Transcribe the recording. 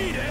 need it!